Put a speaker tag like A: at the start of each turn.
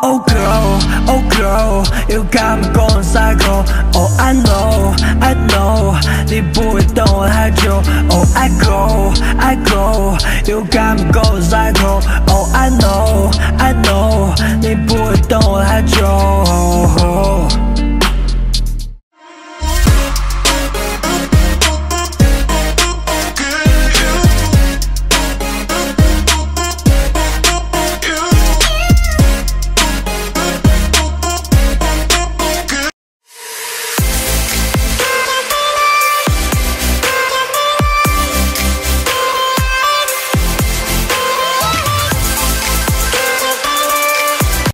A: Oh girl, oh girl, you got me going psycho. Oh I know, I know, 네 부위 don't hide you Oh I go, I go, you got me going psycho. Oh I know, I know, 네 부위 don't hide you